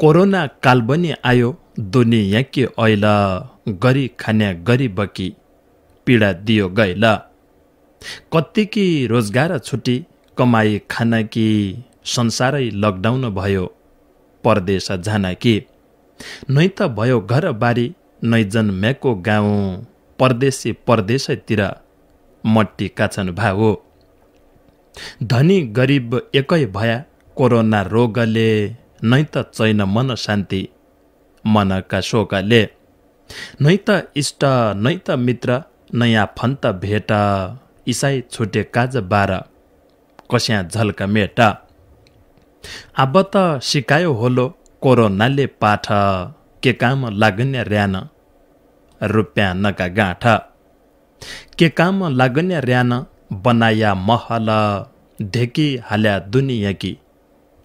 Corona काल पनि आयो दुनियाँ के ऐल गरी खान्या गरी बकी पीडा दियो गैल। कत्तिकी रोजगार छुटी कमाई खाना कि संसारै लकडाउन भयो परदेश जान कि नै त भयो घर बारी नै जन्मेको गाउँ परदेशी परदेशतिर मट्टी काछन् भाउ धनी गरिब एकै भया कोरोना रोगले नै त चैन मन शान्ति मनका शोकले। नै त इष्ट नै त मित्र नयाँ फन्त भेट। इसाई छुटे काज बार कस्या झल्का मेट। अब त सिकायो होलो कोरोनाले पाठ के काम लाग्ने र्यान रुप्याँ नका गाँठ। के काम लाग्ने र्यान बनाया महल ढेकी हाल्या दुनियाँकी।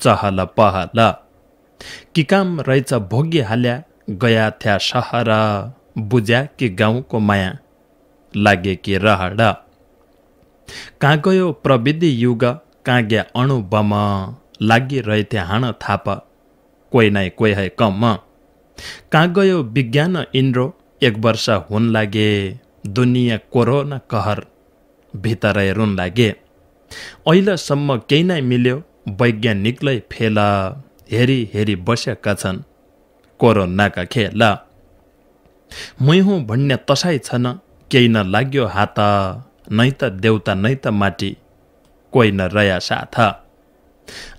चहल पहल। कि काम रहेछ भोगी हाल्या गया थ्या सहर बुझ्या कि गाउँको माया लागे कि रहड। कहाँ गयो प्रविधि युग कहाँ गया अणु बम लागिरहेथे हाण थाप कोही नै कोही है कम। कहाँ गयो विज्ञान इन्द्रो एक वर्ष हुन लागे दुनियाँ कोरोना कहर भितरै रुन लागे। अहिलेसम्म केही नै मिल्यो वैज्ञानिकलाई फेल हेरी हेरी बसेका छन्। कोरोनाका खेल। मै हुँ भन्ने तसाइ छन्। केही न लाग्यो हात नै त देउता नै त माटी। कोही न रया साथ।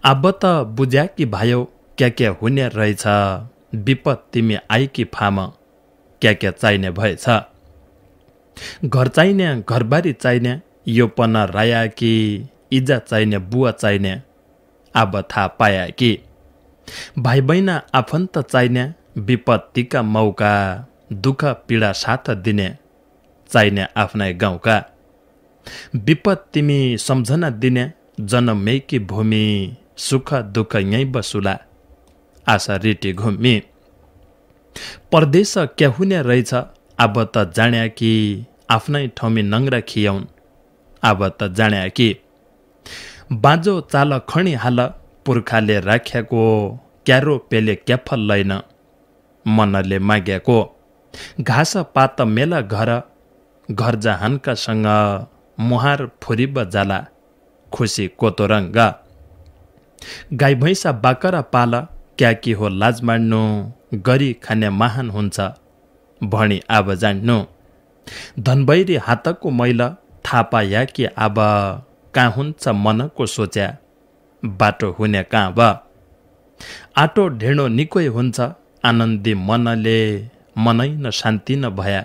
अब त बुझ्या कि भायो क्या क्या हुने रहेछ। विपद तिमी आइकी फाम। क्या क्या चाहिने भएछ। घर चाहिने घरबारी चाहिने यो पन राया कि इजा चाहिने बुवा चाहिने। अब थाहा पाया कि भाइ बहिना आफन्त चाहिने विपत्तिका मौका दुःख पीडा साथ दिने चाहिने आफ्नै गाउँका। विपद तिमी सम्झना दिने जनमेकी भूमि सुख दुःख यहीँ बसुला आशा रिटी घुमी परदेश क्या हुने रहेछ अब त जान्या कि आफ्नै ठाउँमी नङ्ग्रा खियाउन् अब त जान्या कि बाँझो चाल खणी हाल पुर्खाले राख्याको क्यारो पेले क्याफल लैन मनले माग्याको। घाँस पात मेला घर घर जहानकासँग मुहार फुरिब जाला खुसी कोतो रङ्ग गाई भैँसा बाकरा पाल क्या कि हो लाज मान्नु गरी खाने महान हुन्छ भणी आब जान्नु। धनबैरी हातको मैला थाहा पाया कि अब कहाँ हुन्छ मनको सोच्या बाटो हुने कहाँ बा आटो ढेँडो निकै हुन्छ आनन्दी मनले मनै न शान्ति न भया।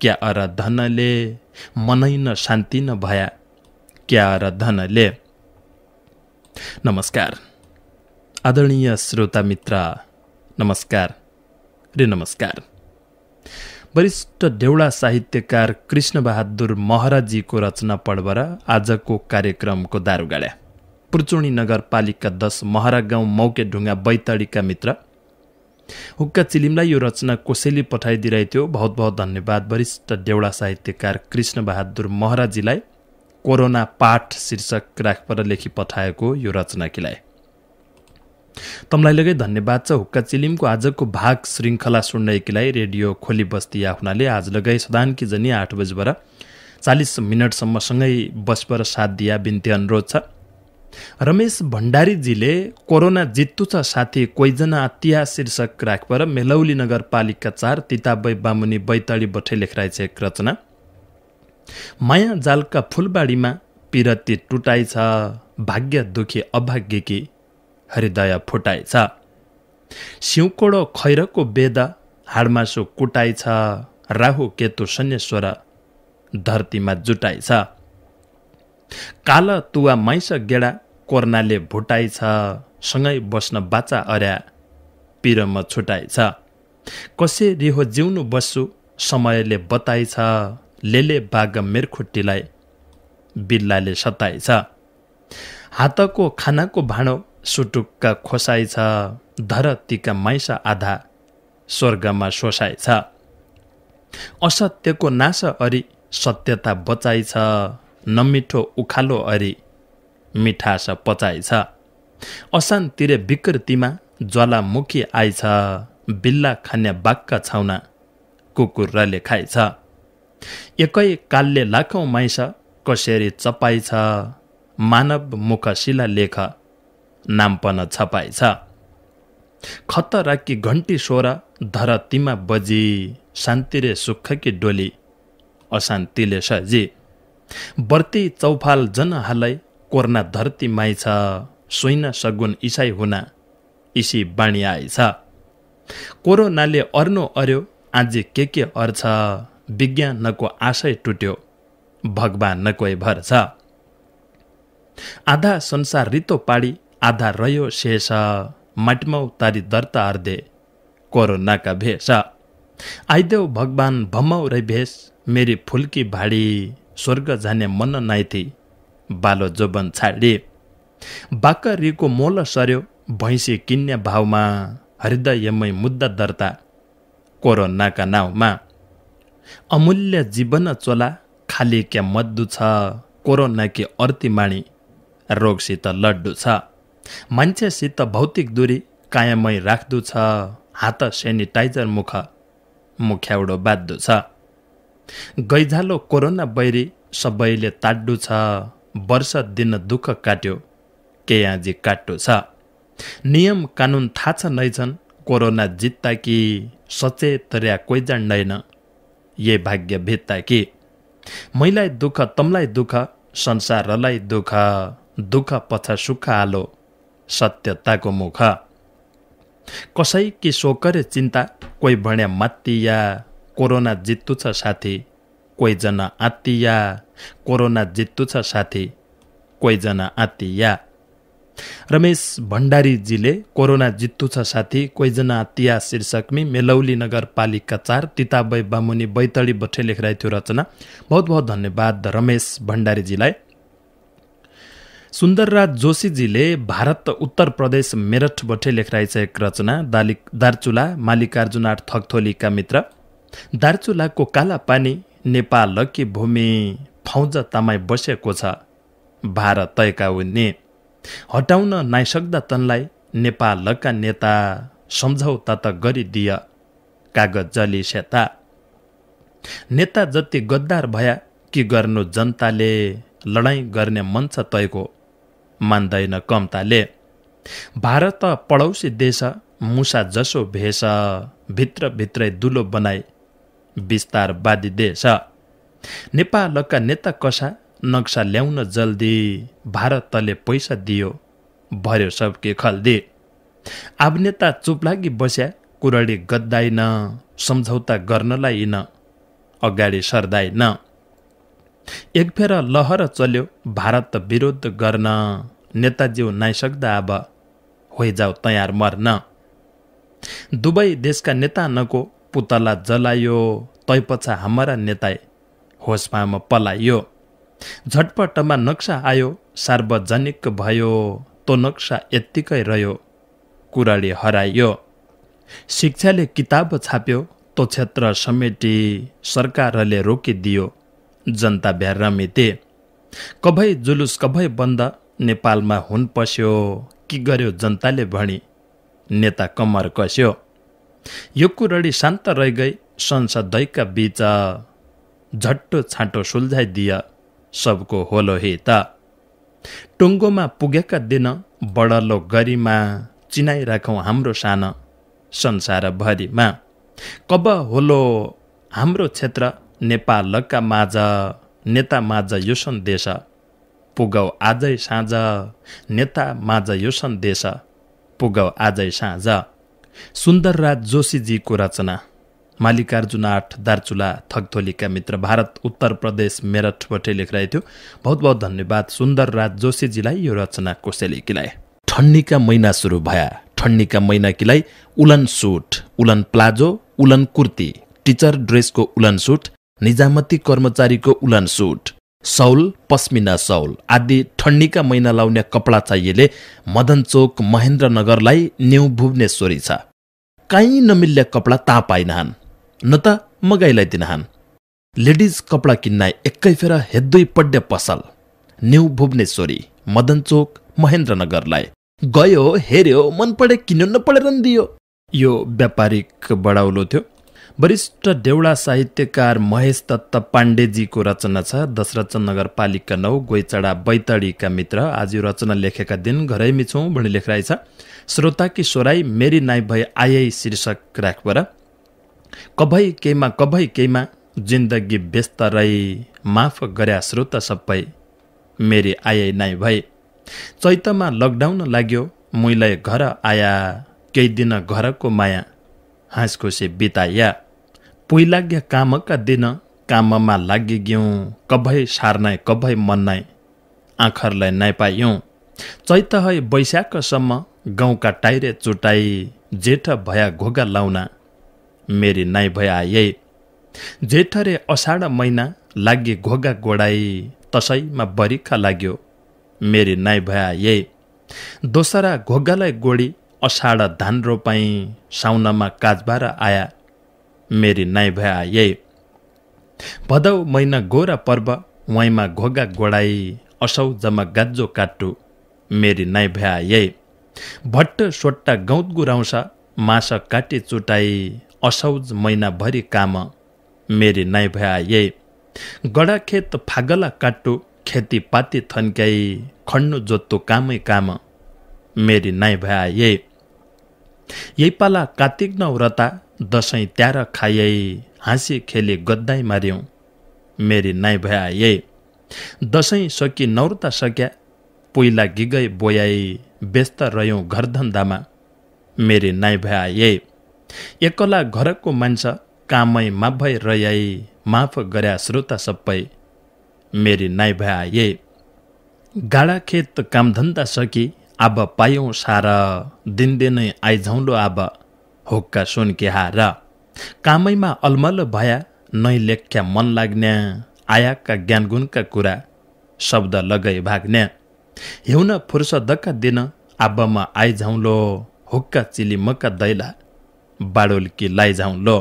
क्या अर धनले मनै न शान्ति न भया? क्या अर धनले? नमस्कार। आदरणीय श्रोता मित्र नमस्कार। रे नमस्कार। वरिष्ठ देउडा साहित्यकार कृष्णबहादुर महराजीको रचना पढबर आजको कार्यक्रमको दारुगाड्या पुर्चोणी नगरपालिका दस महरा गाउँ मौके ढुङ्गा बैतडीका मित्र। हुक्का चिलिमलाई यो रचना कोसेली पठाइदिइरहेको थियो बहुत बहुत धन्यवाद वरिष्ठ देउडा साहित्यकार कृष्णबहादुर महराजीलाई। कोरोना पाठ शीर्षक राखपर लेखी पठाएको यो रचनाकीलाई तमलाई लगै धन्यवाद छ। हुक्का चिलिमको आजको भाग श्रृङ्खला सुन्नेकीलाई रेडियो खोली बस्ती आफ्नाले आज लगै सदानकी जनी आठ बजीबाट चालिस मिनटसम्म सँगै बसपर साथ दिया बिन्ती अनुरोध छ। रमेश भण्डारीजीले कोरोना जित्तु छ साथी कोहीजना आत्तिया शीर्षक राखपर मेलौली नगरपालिका चार तिताबै बामुनी बैतडी बठे लेखराइ एक रचना। माया जालका फुलबाडीमा पिरती टुटाइ छ। भाग्य दुखी अभाग्यकी हृदय फुटाइछ सिउँकोडो खैरको बेद हाडमासु कुटाइछ राहु केतु शनेश्वर धरतीमा जुटाइछ काल तुवा मैस गेडा कोर्नाले भुटाइछ सँगै बस्न बाचा अर्या पिरमा छुटाइछ कसरी हो जिउनु बस्छु समयले बताइछ लेले बाग मेरखुट्टीलाई बिल्लाले सताइछ हातको खानाको भाँडो सुटुक्का खोसाइ छ धरतीका माइसा आधा स्वर्गमा सोसाइ छ असत्यको नाश अरि सत्यता बचाइ छ नमिठो उखालो अरि मिठास पचाइ छ अशान्तिर विकृतिमा ज्वालामुखी आइछ बिल्ला खान्या बाक्का छाउना कुकुरले खाइछ। एकै कालले लाखौँ माइस कसरी चपाइछ मानव मुख शिला लेख नामपन छपाइछ खतराकी घन्टी स्वर धरतीमा बजी शान्तिले सुखकी डोली अशान्तिले सजी। बर्ती चौफाल जनहालै कोर्ना धरती माइछ सोइन सगुन इसाई हुना इसी बाणी आएछ। कोरोनाले अर्नो अर्यो आज के के अर्छ विज्ञानको आशय टुट्यो भगवान नकोही भर छ आधा संसार रितो पाडी आधा रह्यो शेष माटिमा उतारी दर्ता अर्धे कोरोनाका भेष। आइदेऊ भगवान भम्मौ रै भेष मेरी फुल्की भाडी स्वर्ग जाने मन नाइथी बालो जोबन छाडी। बाकरीको मोल सर्यो भैँसी किन्ने भावमा हृदयमै मुद्दा दर्ता कोरोनाका नाउँमा। अमूल्य जीवन चोला खाली क्या मद्दु छ कोरोनाकी अर्ती माणी रोगसित लड्डु छ। मान्छेसित भौतिक दूरी कायमै राख्दु छ। हात सेनिटाइजर मुख मुख्याउडो बाध्दु छ। गैझालो कोरोना बैरी सबैले ताड्डु छ। वर्ष दिन दुःख काट्यो के आजी काट्टु छ। नियम कानुन थाहा छ नै छन् कोरोना जित्ता कि सचेत र्या कोही जान्दैन ये भाग्य भित्ता कि। मैलाई दुःख तमलाई दुःख संसारलाई दुःख दुःख पछ सुख आलो। सत्यताको मुख कसै कि शोकरे चिन्ता कोही भन्या मात्तिया कोरोना जित्तु छ साथी कोहीजना आत्तिया कोरोना जित्तु छ साथी कोहीजना आत्तिया रमेश भण्डारीजीले कोरोना जित्तु छ साथी कोहीजना तिया शीर्षकमी मेलौली नगरपालिका चार तिताबै बामुनि बैतडी बठे लेखिरहेको थियो रचना बहुत बहुत धन्यवाद रमेश भण्डारीजीलाई सुन्दरराज जोशीजीले भारत उत्तर प्रदेश मेरठबठे लेखिरहेछ एक रचना दालिक दार्चुला मालिकार्जुन आठ थकथोलीका मित्र दार्चुलाको काला पानी नेपालकी भूमि फौज तामाई बसेको छ। भारतका उनी हटाउन नाइसक्दा तनलाई नेपालका नेता सम्झौता त गरिदिय कागज जली सेता। नेता जति गद्दार भया कि गर्नु जनताले लडाइँ गर्ने मन छ तयको मान्दैन कम्ताले। भारत पडौसी देश मुसा जसो भेष भित्रभित्रै दुलो बनाई विस्तारवादी देश। नेपालका नेता कसा नक्सा ल्याउन जल्दी भारतले पैसा दियो भर्यो सबके खल्दी। आबनेता चुप लागि बस्या कुरडी गद्दाइन सम्झौता गर्नलाई न अगाडि सर्दाइन। एक फेर लहर चल्यो भारत विरोध गर्न। नेताज्यू नाइसक्दा अब होइजाउ तयार मर्न। दुवै देशका नेता नको पुतला जलायो तैपछा हाम्रा नेता होसपामा पलायो। झटपटमा नक्सा आयो सार्वजनिक भयो तो नक्सा यत्तिकै रह्यो कुराडी हराइयो शिक्षाले किताब छाप्यो तो क्षेत्र समेटी सरकारले रोकिदियो। जनता भ्यारमिते कभै जुलुस कभै बन्द नेपालमा हुन पस्यो। कि गर्यो जनताले भणी नेता कमर कस्यो। यो कुरडी शान्त रहिगई संसदैका बीच झट्टो छाँटो सुल्झाइदिए सबको होलो हित। टुङ्गोमा पुगेका दिन बडलो गरिमा चिनाइराखौँ हाम्रो सानो संसारभरिमा। कब होलो हाम्रो क्षेत्र नेपालका माझ नेता माझ यो सन्देश। पुगौ आजै साँझ। नेता माझ यो सन्देश। पुगौ आजै साँझ। सुन्दरराज जोशीजीको रचना। मालिकार्जुन आठ दार्चुला थकथोलीका मित्र भारत उत्तर प्रदेश मेरठबाटै लेखिरहेको थियो बहुत बहुत धन्यवाद सुन्दर राज जोशीजीलाई यो रचना कोसेलीकीलाई ठन्डीका महिना सुरु भया। ठन्डीका महिनाकीलाई woollen suit woollen palazzo woollen kurti. Teacher ड्रेसको उलन सुट निजामती कर्मचारीको उलन सुट। सौल पस्मिना सौल आदि ठन्डीका महिना लाउने कपडा चाहिएले मदन चोक महेन्द्रनगरलाई न्यु भुवनेश्वरी छ। काहीँ नमिल्ने कपडा ता पाइनहान् न त मगाइलाई हान लेडिज कपडा किन्न एकै फेर हेद्दै पड्य पसल। न्यु भुवनेश्वरी मदन चोक महेन्द्रनगरलाई। गयो हेऱ्यो मन पढे किन्यो नपढेर दियो। यो व्यापारिक बढाउलो थियो। वरिष्ठ देउडा साहित्यकार महेश दत्त पाण्डेजीको रचना छ। दशरथ नगरपालिका नौ गोइचडा बैतडीका मित्र। आज यो रचना लेखेका दिन घरैमी छौँ भनी लेखिरहेछ श्रोताकी सोराई मेरी नाइ भए आयै शीर्षक राखबर कभै केहीमा कभै केहीमा जिन्दगी व्यस्त रही। माफ गर्या श्रोता सबै मेरी आयै नाइ भए चैतमा लकडाउन लाग्यो मुइलाई घर आया। केही दिन घरको माया हाँसखुसी बिताया पुइलाग्य कामका दिन काममा लागि कभै सार्नाइ कभै मन्नाइ आँखरलाई नाइ पाइयौँ। चैत है वैशाखसम्म गाउँका टाइरे चुटाई जेठ भया घोगा लाउना मेरी नाइ भया यही जेठरे असाढ महिना लागि घोगा गोडाई तसैमा बरिखा लाग्यो मेरी नाइ भया यही दोसरा घोगालाई गोडी असाढ धान रोपाई साउनमा काजबार आया मेरी नाइ भया यही भदौ महिना गोरा पर्व वाइमा घोगा गोडाई असौ जमा गाजो काटु मेरी नाइ भया यही भट्ट सोट्टा गौत गुराउँछ मास काटी चुटाई असौज महिनाभरि काम मेरी नाइ भया यही गडा खेत फागला काटु खेतीपाती थन्क्याई खन्नु जोत्तो कामै काम मेरी नाइ भया यही यही पाला कार्तिक नौरता दसैँ त्यार खाइ हाँसी खेले गद्दाई मार्यौँ। मेरी नाइ भया दसैँ सकि नौरता सक्या पुइला गिगै बोयाई व्यस्त रह्यौँ घरधन्दामा। मेरी नाइ भया एकला घरको मान्छ कामै माभै रह्याई माफ गर्या श्रोता सबै। मेरी नाइ भया यही। गाडा खेत कामधन्दा सकि अब पायौँ सारा दिनदिनै आइझौँलो अब हुक्का सुनके हार कामैमा अलमल भया नै लेख्या मन लाग्ने आयाका ज्ञानगुणका कुरा शब्द लगै भाग्ने हिउन फुर्सदका दिन आब्बामा आइझाउँलो हुक्का चिली मका दैला बाडोल्की लाइझाउँलो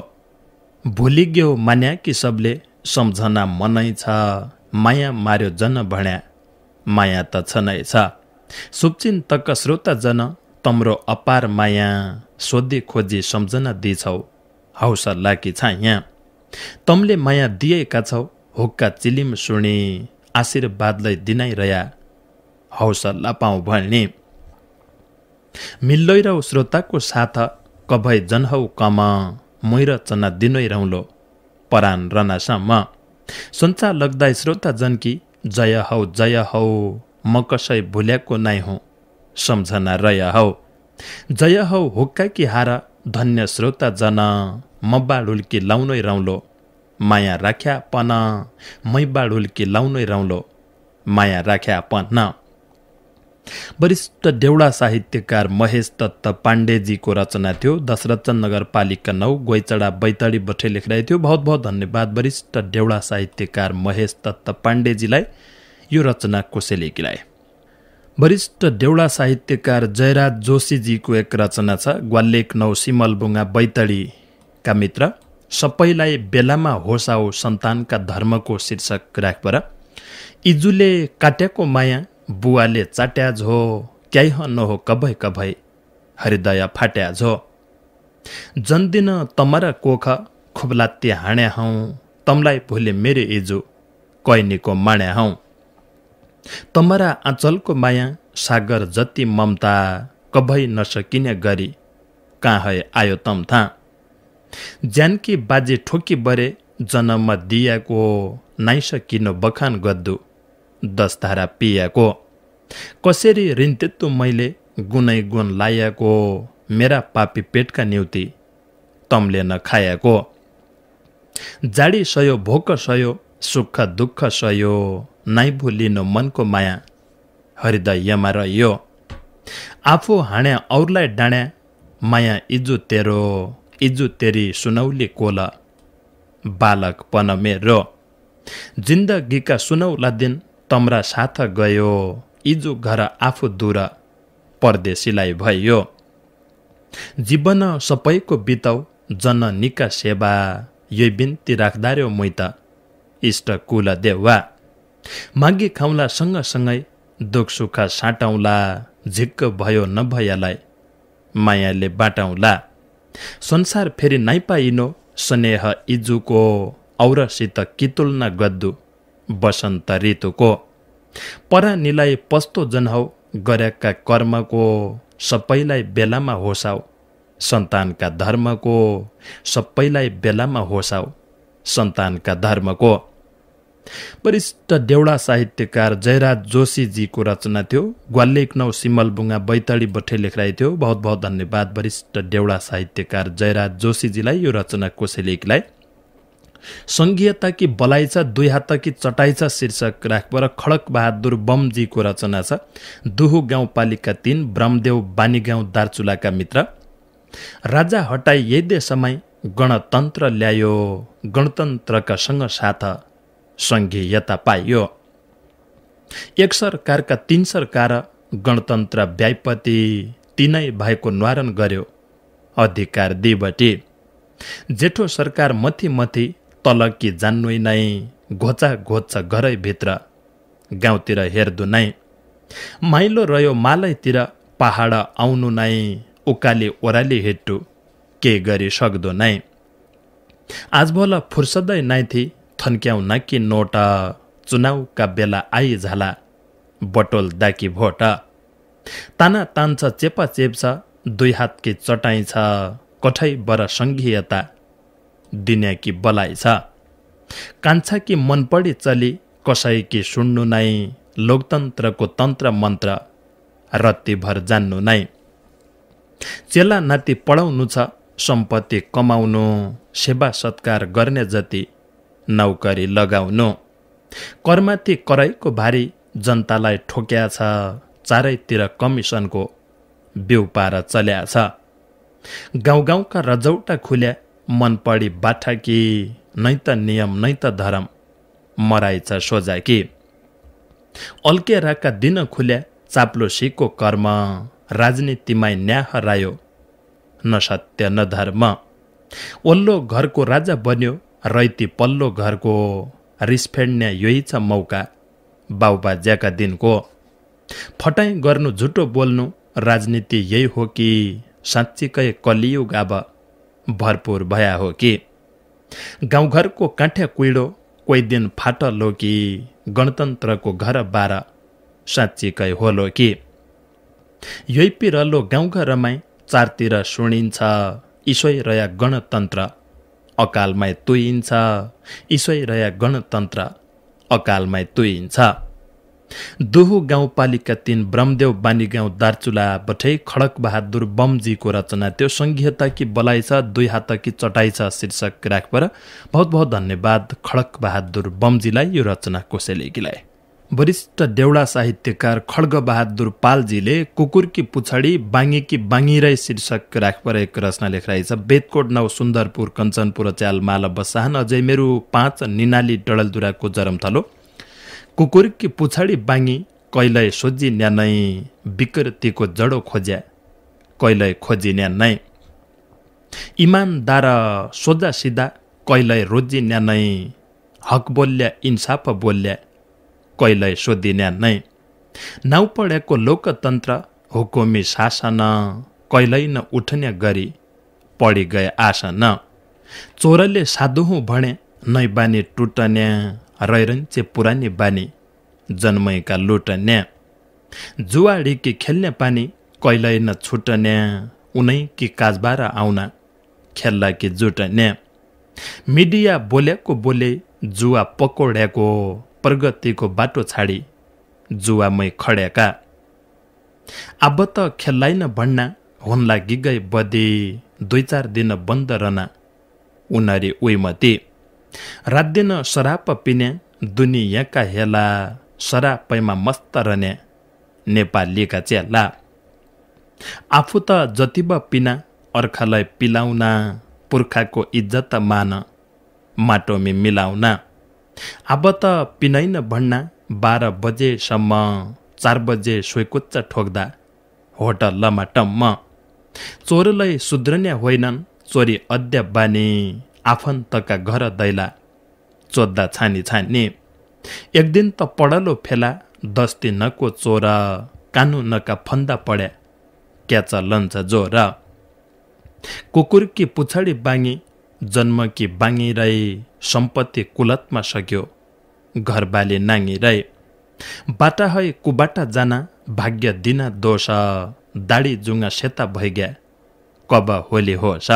भुलि ग्यो मान्या कि सबले सम्झना मनै छ। माया मार्यो जन भण्या माया त छ नै छ। सुप्चिन तक श्रोता जन तम्रो अपार माया। सोधी खोजी सम्झना दिछौ हौसला कि छ यहाँ। तमले माया दिएका छौ हुक्का चिलिम सुने आशीर्वादलाई दिनाइरया हौसला पाऊ भन्ने मिल्लै श्रोताको साथ कभै जनहौ कम मैर चना दिनै रौलो परान रनासम्म। सञ्चार लग्दा श्रोता जनकी जय हौ जय हौ म कसै भुल्याएको नै हुँ सम्झना रय हौ। जय हौ हुक्का कि हार धन्य श्रोता जन। म बाडुल्की लाउनै रौलो माया राख्या पन। मै बाडुल्की लाउनै रौलो माया राख्या पन। वरिष्ठ देउडा साहित्यकार महेश दत्त पाण्डेजीको रचना थियो। दशरथन नगरपालिका नौ गोइचडा बैतडी बठे लेखिरहेको थियो। बहुत बहुत धन्यवाद वरिष्ठ देउडा साहित्यकार महेश दत्त पाण्डेजीलाई यो रचना कोसेलेकीलाई वरिष्ठ देउडा साहित्यकार जयराज जोशीजीको एक रचना छ ग्वालेक नौ सिमलबुङ्गा बैतडीका मित्र। सबैलाई बेलामा होस आओ सन्तानका धर्मको शीर्षक राखबर इजुले काट्याको माया बुवाले चाट्या झो क्याइह नहो कभै कभै हृदय फाट्या झो जन्दिन तमरा कोख खुबलात्ती हाण्या हौ तमलाई भुले मेरे इजु कैनीको माण्या हौ। तमरा आँचलको माया सागर जति ममता कभै नसकिने गरी कहाँ आयो तम था। ज्यानकी बाजे ठोकी बरे जन्म दिएको नाइसकिनो बखान गद्दु दस धारा पियाको कसरी ऋन्तेत्तु मैले गुनै गुण लाएको मेरा पापी पेटका निउति तमले नखाएको जाडी सयो भोक सयो सुख दुःख सयो नाइ भुलिनु मनको माया हृदयमा रह्यो आफू हाण्या औरलाई डाँड्या माया इजु तेरो इजु तेरी सुनौली कोल बालक पन मेरो। जिन्दगीका सुनौला दिन तम्रा साथ गयो इजु घर आफू दूर परदेशीलाई भयो। जीवन सबैको बितौ जननीका सेवा यही बिन्ती राख्दा रे मैत इष्ट कुल देवा। मागी खाउँला सँगसँगै दुख सुख साटौँला झिक्क भयो नभयालाई मायाले बाटाउँला। संसार फेरि नाइ पाइनो स्नेह इजुको औरसित कितुल्न गद्दु बसन्त ऋतुको। परानीलाई पस्तो जनहौ गरेका कर्मको सबैलाई बेलामा होसाउ सन्तानका धर्मको सबैलाई बेलामा होसाउ सन्तानका धर्मको। वरिष्ठ देउडा साहित्यकार जयराज जोशीजीको रचना थियो। ग्वालेक सिमल बुङ्गा बैतडी बठे लेखराई थियो। बहुत बहुत धन्यवाद वरिष्ठ देउडा साहित्यकार जयराज जोशीजीलाई यो रचना कोसेलेकीलाई। सङ्घीयता कि बलाइछ दुई हात कि चटाइछ शीर्षक राखबर खडक बहादुर बमजीको रचना छ। दुहु गाउँपालिका तिन ब्रह्मदेव बानी गाउँ दार्चुलाका मित्र। राजा हटाई यदे समय गणतन्त्र ल्यायो। गणतन्त्रका सँग साथ सङ्घीयता पाइयो एक सरकारका तिन सरकार गणतन्त्र व्यापति तिनै भएको न्वारण गर्यो। अधिकार दिबटी जेठो सरकार मथि मथि तलकी जान्नु नै घोचा घोच्छ घरैभित्र गाउँतिर हेर्दु नै। माइलो रह्यो मालैतिर पहाड आउनु नै उकाली ओह्राली हेट्टु के गरी सक्दो नै। आजभोल फुर्सदै नै थी थन्क्याउ नाकी नोट चुनावका बेला आई झाला बटोल दाकी भोट। ताना तान्छ चेपा चेप्छ दुई हातकी चटाइ छ कठै बर सङ्घीयता दिन्याकी बलाइ छ। कान्छाकी मनपडी चली कसैकी सुन्नु नै लोकतन्त्रको तन्त्र मन्त्र रत्तीभर जान्नु नै। चेला नाति पढाउनु छ सम्पत्ति कमाउनु सेवा सत्कार गर्ने जति नौकरी लगाउनु। करमाथि कराईको भारी जनतालाई ठोक्या छ चारैतिर कमिसनको बिउ पार चल्या छ। गाउँ गाउँका रजौटा खुल्या मन पढी बाठा कि नै त नियम नै त धरम मराइ छ सोझा कि। अल्केराका दिन खुल्या चाप्लोसीको कर्म राजनीतिमा न्या हरायो न सत्य न धर्म। ओल्लो घरको राजा बन्यो रैती पल्लो घरको रिस फेड्ने यही छ मौका बाउबाज्याका दिनको। फटाइ गर्नु झुटो बोल्नु राजनीति यही हो कि साँच्चीकै कलियुग अब भरपुर भया हो कि। गाउँघरको काँठ्या कुइडो कोही दिन फाटलो कि गणतन्त्रको घर बाह्र साँच्चीकै होलो कि यही पिरलो गाउँघरमै चारतिर सुनिन्छ ईश्वर रया गणतन्त्र। अकालमै तुइन्छ। ईश्वरया गणतन्त्र अकालमै तुइन्छ। दुहु गाउँपालिका तिन ब्रह्मदेव बानी गाउँ दार्चुला बठै खडक बहादुर बमजीको रचना। त्यो सङ्घीयता कि बलाइ छ दुई हात कि चटाइ छ शीर्षक राखपर बहुत बहुत धन्यवाद खडक बहादुर बमजीलाई यो रचना कोसेलेकीलाई। वरिष्ठ देउडा साहित्यकार खड्गबहादुर पालजीले कुकुरकी पुछाडि बाङ्गीकी बाङ्गिरै शीर्षक राख एक रचना लेखराइ छ बेदकोट नौ सुन्दरपुर कञ्चनपुर च्याल माल बसाहन अझै मेरो पाँच निनाली डडलदुराको जरमथलो कुकुरकी पुछाडि बाङ्गी कैलै सोझी न्यानै विकृतिको जडो खोज्या कैलै खोजी न्यानै इमानदार सोझा सिधा कैलै रोजी न्यानै हक बोल्या इन्साफ बोल्या कहिल्यै सोधिन्या नै। नाउ पढेको लोकतन्त्र हुकुमी शासन कहिल्यै न उठ्ने गरी पढि गए आसन। चोरले साधुहु भने नै बानी टुटन्या रैरन्चे पुरानी बानी जन्मैका लुटन्या जुवाडी खेल्ने पानी कहिल्यै न छुटन्या उनै कि काजबार आउना खेल्ला कि जुटन्या मिडिया बोलेको बोले जुवा पकोड्याको प्रगतिको बाटो छाडी जुवामै खड्याका। अब त खेल्लाइन भन्ना हुन्ला गिगै बदे। दुई चार दिन बन्द रना उनीहरू उइमती। रात दिन सराप पिने दुनियाँका हेला। सरापैमा मस्त रहने नेपालीका च्याला आफू त जति पिना अर्खालाई पिलाउना। पुर्खाको इज्जत मान माटोमी मिलाउना। अब त पिनैन भन्ना बाह्र बजेसम्म चार बजे सोइकुच्च ठोक्दा होटलमा टम्म। चोरलाई सुध्रन्या होइनन् चोरी अद्य बानी आफन्तका घर दैला चोद्दा छानी छानी। एक दिन त पढलो फेला दस दिनको चोर कानुनका फन्दा पड्या क्याच लन्छ जो र कुकुरकी पुछाडी बाङ्गी जन्मकी बाङ्गी रहे सम्पत्ति कुलतमा सक्यो घरबाले नाङ्गी रहे बाटा है कुबाटा जाना भाग्य दिन दोष दाडी जुङ्गा सेता भइग्या कब होली होस।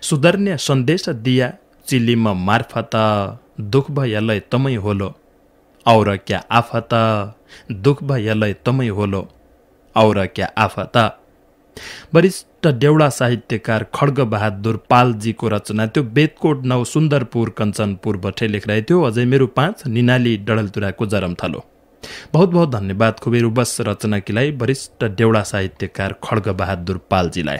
सुधर्ने सन्देश दिया चिलीमा मार्फत दुख भयलाई तमै होलो और क्या आफत दुख भयलाई तमै होलो और क्या आफत। वरिष्ठ देउडा साहित्यकार खड्ग बहादुर पालजीको रचना त्यो बेदकोट नौ सुन्दरपुर कञ्चनपुरबाटै लेखिरहेको थियो अझै मेरो पाँच निनाली डडलतुराको जरम थलो। बहुत बहुत धन्यवाद खुबेरु बस रचनाकीलाई वरिष्ठ देउडा साहित्यकार खड्ग बहादुर पालजीलाई।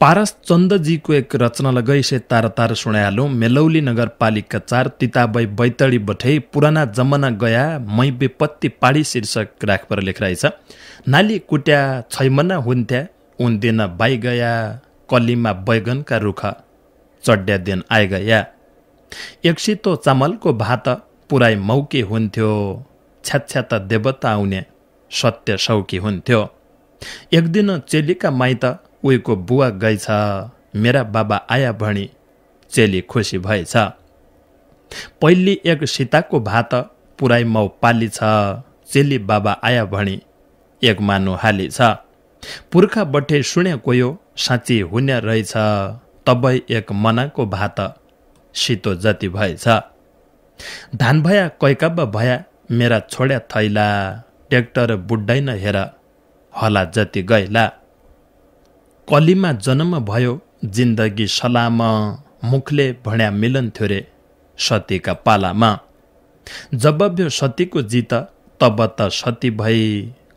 पारस चन्दजीको एक रचनालाई गई से तार तार सुनाइहालौँ। मेलौली नगरपालिका चार तिताबै बैतडी बठै पुराना जमाना गया मै बेपत्ती पाडी शीर्षक राखपर लेखिरहेछ। नाली कुट्या छैमना हुन्थ्या उन्दिन बाई गया कलीमा बैगनका रुख चड्या दिन आइ गया एकसितो चामलको भात पुराई मौके हुन्थ्यो छ्याछ्यात देवता आउने सत्य सौकी हुन्थ्यो। एक दिन चेलीका माइत उहीको बुवा गएछ मेरा बाबा आया भणी चेली खुसी भएछ। पहिली एक सीताको भात पुराई मौ पाली छ चेली बाबा आया भणी एक मानु हाली छ पुर्खा बठे सुने कोयो साँची हुने रहेछ। तबै एक मनाको भात सितो जति भएछ। धान भया कैकाबा भया मेरा छोड्या थैला। ट्र्याक्टर बुड्दैन हेर हला जति गैला। कलीमा जन्म भयो जिन्दगी सलाम। मुखले भण्या मिलन थियो रे सतीका पालामा। जब सतीको जित तब त सती भई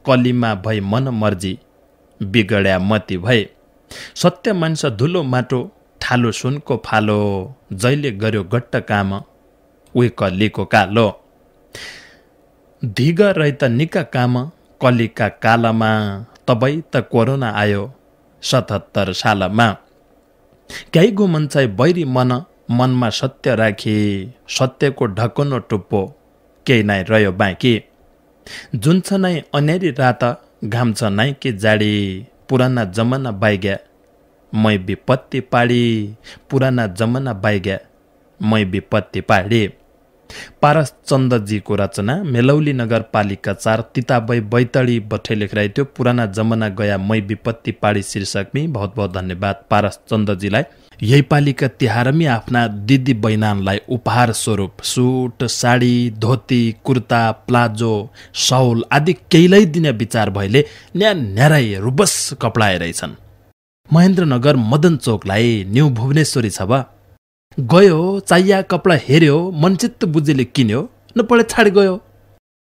कलीमा भई मन मर्जी। बिगड्या मती भए। सत्य मान्छ धुलो माटो ठालो सुनको फालो। जहिले गर्यो गट्ट काम उही कलीको कालो। धिग रहित निका काम कलीका कालमा। तबै त कोरोना आयो सतहत्तर सालमा। केही गुमन्छै बैरी मन मनमा सत्य राखी। सत्यको ढकनो टुप्पो केही नै रह्यो बाँकी। जुन छ नै अनेरी रात घाम छ नै कि जाडी? पुराना जमाना बाइग्या। मै विपत्ति पाडी। पुराना जमाना बाइग्या। मै विपत्ति पाडी। पारस चन्दजीको रचना मेलौली नगरपालिका चार तिताबै बैतडी बठे लेखिरहेको थियो। पुराना जमाना गया मै विपत्ति पाडी शीर्षकमी। बहुत बहुत धन्यवाद पारस चन्दजीलाई यही पालिका तिहारमी आफ्ना दिदी बैनानलाई उपहार स्वरूप सुट साडी धोती कुर्ता प्लाजो सौल आदि केहीलाई दिने विचार भएले न्या न्याराई रुबस कपडाएरहेछन् महेन्द्रनगर मदन चोकलाई न्यू भुवनेश्वरी छ गयो चाहिया कपडा हेऱ्यो मनचित्त बुझेले किन्यो नपढे छाड गयो।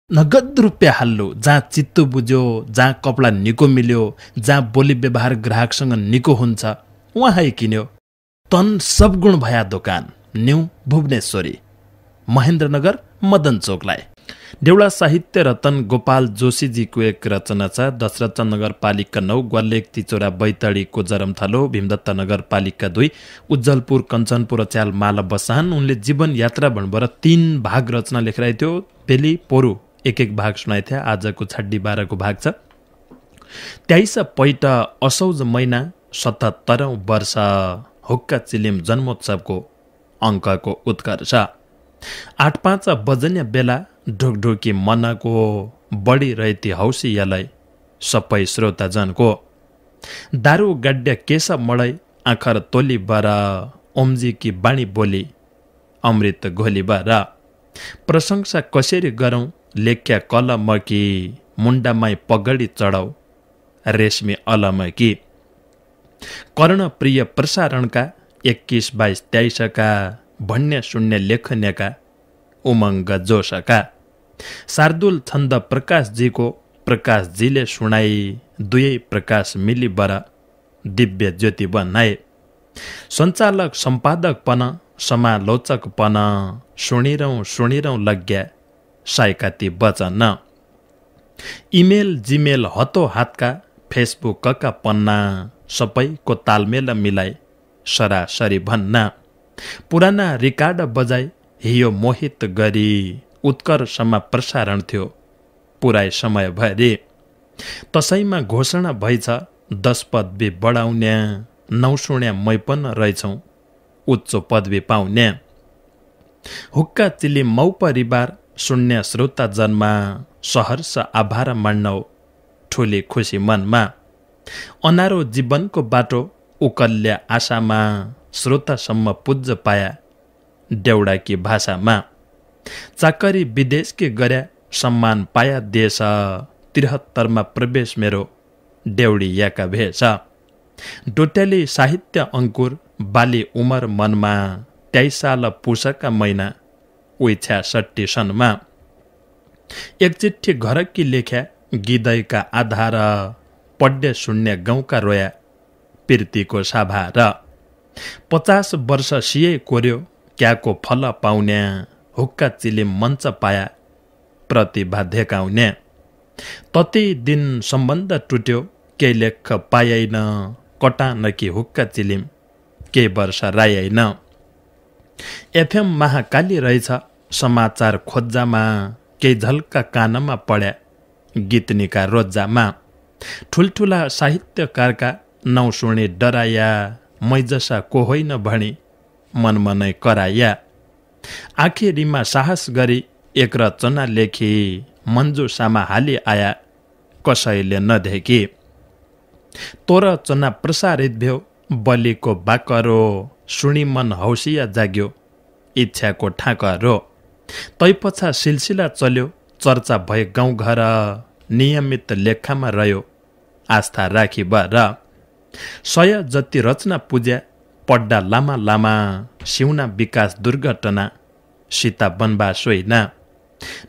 नगद रुपियाँ हाल्नु जहाँ चित्त बुझ्यो जहाँ कपडा निको मिल्यो जहाँ बोली व्यवहार ग्राहकसँग निको हुन्छ उहाँ किन्यो। तन सब गुण भया दोकान न्यू भुवनेश्वरी महेन्द्रनगर मदन चोकलाई। देउडा साहित्य रतन गोपाल जोशीजीको एक रचना छ दशरथ नगरपालिका नौ ग्वालेक तिचोरा बैतडीको जरमथलो भीमदत्त नगरपालिका दुई उज्जवलपुर कञ्चनपुर च्याल माला बसान उनले जीवन यात्रा भन्नुभएर तीन भाग रचना लेखिरहेको थियो पेली पोरु एक एक भाग सुनाएको थियो आजको छड्डी बाह्रको भाग छ। तेइस पैट असौज महिना सतहत्तरौँ वर्ष। हुक्का चिलिम जन्मोत्सवको अङ्कको उत्कर्ष आठ पाँच बजन्या बेला ढोकढोकी मनको बढी रहेती हौसी यालाई सबै श्रोताजनको। दारु गाड्या केस मडै आँखर तोली बारा ओम्जीकी बाणी बोली अमृत घोली बारा। प्रशंसा कसरी गरौँ लेख्या कलमकी मुन्डामाई पगडी चढाउ रेशमी अलमकी। कर्णप्रिय प्रसारणका एक्किस बाइस तेइसका भन्ने शून्य लेखन्यका उमङ्ग जोसका शार्दुल छन्द प्रकाशजीको प्रकाशजीले सुनाई दुवै प्रकाश मिलिबर दिव्य ज्योति बनाए। सञ्चालक सम्पादकपन समालोचकपन सुनिरौँ सुनिरौँ लग्या साइकाती वचन इमेल जिमेल हतो हातका फेसबुकका पन्ना। सबैको तालमेल मिलाइ सरासरी भन्न पुराना रिकार्ड बजाई हियो मोहित गरी। उत्कर्षमा प्रसारण थियो पुराय समयभरि तसैमा घोषणा भइछ दस पदवी बढाउने नौ सुण्या मै पनि रहेछौँ उच्च पदवी पाउने। हुक्का चिली मौ परिवार शून्य श्रोता जन्मा सहर्ष आभार मान्नौ ठुली खुसी मनमा। अनारो जीवनको बाटो उकल्य आशामा श्रोतासम्म पुज्ज पाया देउडाकी भाषामा। चाकरी विदेशकी गर्या सम्मान पाया देश त्रिहत्तरमा प्रवेश मेरो डेउडी याका भेष। डोट्याली साहित्य अङ्कुर बाली उमर मनमा तेइस साल पुषका महिना उइछ्या सट्टी सनमा। एक घरकी लेख्या गिदयका आधार। पड्य शून्य गाउँका रोया पिर्तीको साभा र पचास वर्ष सिए कोर्यो क्याको फल पाउने हुक्का चिलिम मञ्च पाया प्रतिभा धेकाउने। तति दिन सम्बन्ध टुट्यो केही लेख पाइन कटा नकी हुक्का चिलिम केही वर्ष राइन एफएम महाकाली रहेछ समाचार खोज्जामा केही झल्का कानमा पढ्या गीतनिका रोजामा ठुल्ठुला साहित्यकारका नौ सुणे डराया मैजसा को होइन भणी मनमनै कराया। आखिरीमा साहस गरी एक रचना लेखी मन्जु सामा हाली आया कसैले नदेखी। तोर चना प्रसारित भ्यो बलिको बाकरो सुनि मन हौसिया जाग्यो इच्छाको ठाकरो तैपछा सिलसिला चल्यो चर्चा भए गाउँघर नियमित लेखामा रह्यो। आस्था राखी र सय जति रचना पूज्या पड्डा लामा लामा सिउना विकास दुर्घटना सीता वनवास होइन।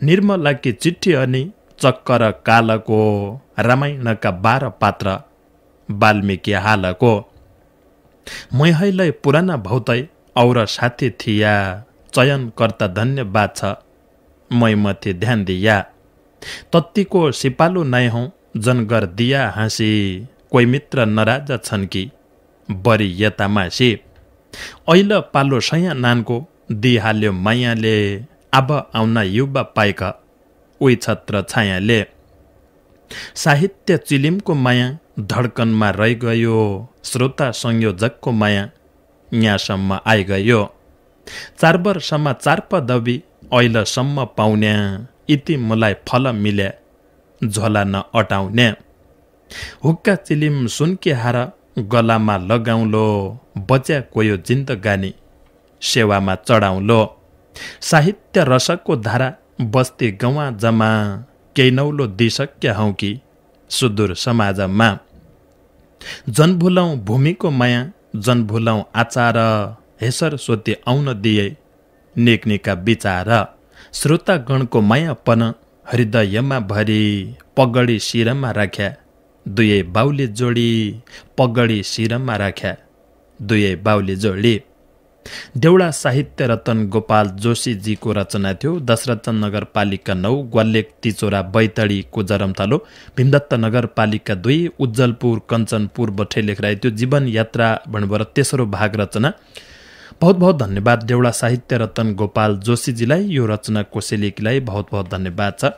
निर्मलाकी चिठी अनि चक्कर कालको रामायणका बाह्र पात्र वाल्मिकी हालको। मैहैलाई पुराना भौतै और साथी थिया चयनकर्ता धन्यवाद छ मैमथि ध्यान दिया। तत्तिको सिपालु नै हौ जनगर दिया हाँसी। कोही मित्र नराजा छन् कि? बरी यता मासी। ऐल पालो सया नानको दिहाल्यो मायाले। अब आउन युवा पाएका उही छत्र छायाले। साहित्य चिलिमको माया धड्कनमा रहिगयो श्रोता संयोजकको माया यहाँसम्म आइगयो। चार वर्षमा चार पदवी ऐलसम्म पाउने इति मलाई फल मिल्या। झोला न अटाउने। हुक्का चिलिम सुनके हार गलामा लगाउलो बच्या कोयो जिन्दगानी सेवामा चढाउलो। साहित्य रसकको धारा बस्ती गौवा जमा केही नौलो दिइसक्य हौ कि सुदूर समाजमा। जनभुलौँ भूमिको माया जनभुलौँ आचार हेसर सोते आउन दिए नेक्नेका विचार। श्रोतागणको मायापन हृदयमा भरी पगडी शिरमा राख्या दुवै बाउले जोडी पगडी शिरमा राख्या दुवै बाउले जोडी। देउडा साहित्य रतन गोपाल जोशीजीको रचना थियो। दशरथन नगरपालिका नौ ग्वालेक तिचोरा बैतडीको जरमथलो भीमदत्त नगरपालिका दुई उज्जलपुर कञ्चनपुर बठे लेखिरहेको थियो। जीवन यात्रा भन्नुभयो तेस्रो भाग रचना। बहुत बहुत धन्यवाद देउडा साहित्य रतन गोपाल जोशीजीलाई। यो रचना कोसेलीकीलाई बहुत बहुत धन्यवाद छ।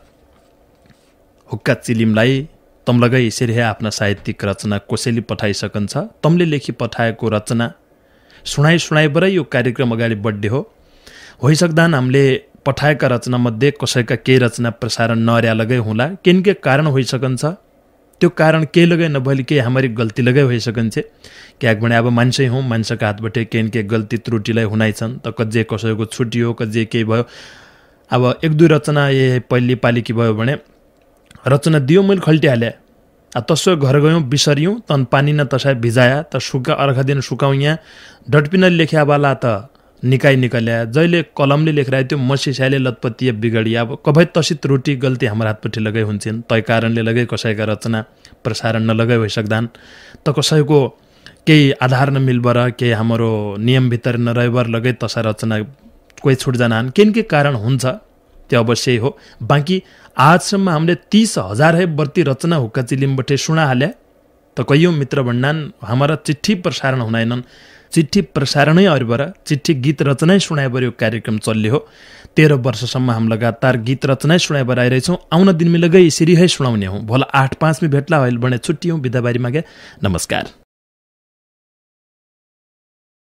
हुक्का चिलिमलाई तमलगै यसरी आफ्ना साहित्यिक रचना कोसेली पठाइसकन्छ तमले लेखी पठाएको रचना सुनाइ सुनाइबाटै यो कार्यक्रम अगाडि बढ्ने हो। होइसक्दा हामीले पठाएका रचनामध्ये कसैका केही रचना प्रसारण नर्यालगै होला। केन के कारण होइसकन्छ। त्यो कारण केही लगै नभएले केही हाम्रो गल्ती लगै भइसकन्छ। क्याक भने अब मान्छे हौँ मान्छेको हातबाट केन के गल्ती त्रुटिलाई हुनाइछन्। त कजे कसैको छुट्टियो कजे केही भयो। अब एक दुई रचना ए पहिली पाली के भयो भने रचना दियो मैले खल्टिहालेँ। तसो घर गयौँ बिसर्यौँ तन पानी न तसाइ भिजाया त सुका अर्घा दिन सुकाउँ यहाँ। डटपिन लेख्यावाला त निकाइ निकल्या। जहिले कलमले लेखिरहेको त्यो मसिस्याले लतपतीय बिगडिया। अब कभै तसी त्रुटि गल्ती हाम्रो हातपट्टि लगाइ हुन्छन्। तै कारणले लगै कसैका रचना प्रसारण नलगाइ भइसक्दान्। त कसैको केही आधार नमिलबर केही हाम्रो नियमभित्र नरहेबर लगै तसा रचना कोही छुट जान केन के कारण हुन्छ त्यो अवश्य हो। बाँकी आजसम्म हामीले तिस हजार है बर्ती रचना हुक्का चिलिमबटे सुना हाल्या त कैयौँ मित्र भन्नान् हाम्रा चिठी प्रसारण हुनाएनन् चिठी प्रसारणै अरूबाट चिठी गीत रचनै सुनाइबर यो कार्यक्रम चल्यो हो। तेह्र वर्षसम्म हामी लगातार गीत रचनै सुनाइबर आइरहेछौँ। आउन दिन मिलगै यसरी है सुनाउने हौँ। भोला आठ पाँचमा भेट्ला अहिले छुट्टी हौँ। बिदाबारीमा गए नमस्कार।